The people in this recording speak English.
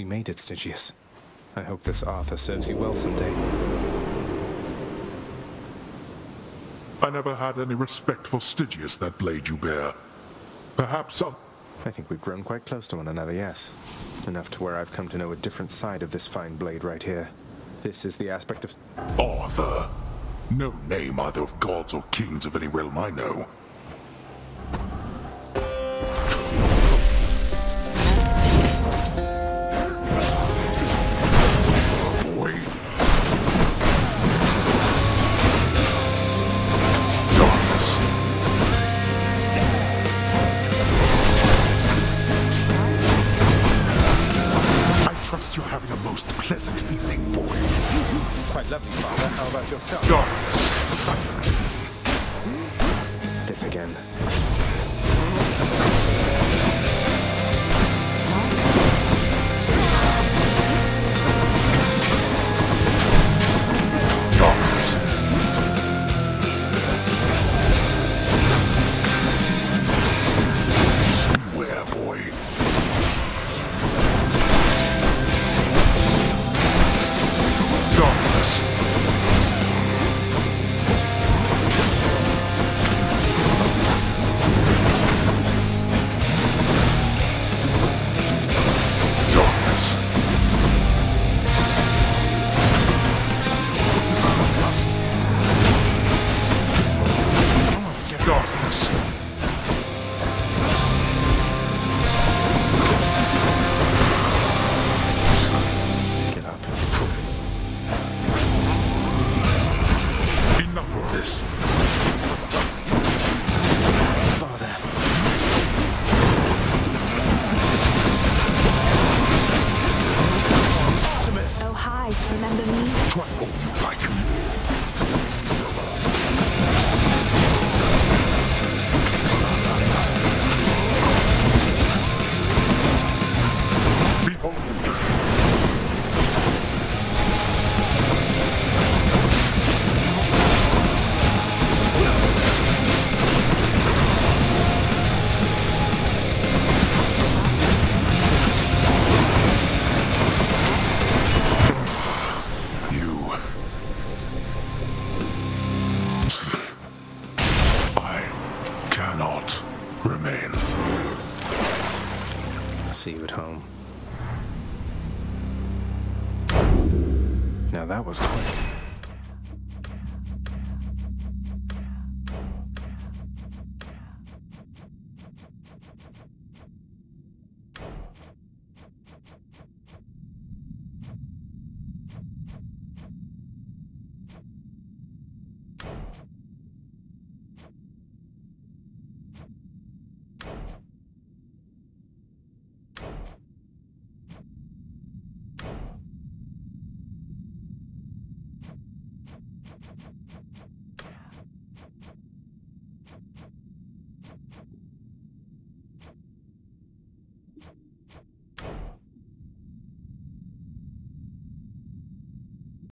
We made it, Stygius. I hope this Arthur serves you well someday. I never had any respect for Stygius, that blade you bear. Perhaps some... I think we've grown quite close to one another, yes. Enough to where I've come to know a different side of this fine blade right here. This is the aspect of... Arthur. No name either of gods or kings of any realm I know. Trust you're having a most pleasant evening, boy. Quite lovely, Father. How about yourself? Darkness. Silence. This again. Darkness. Remain. See you at home. Now that was quick.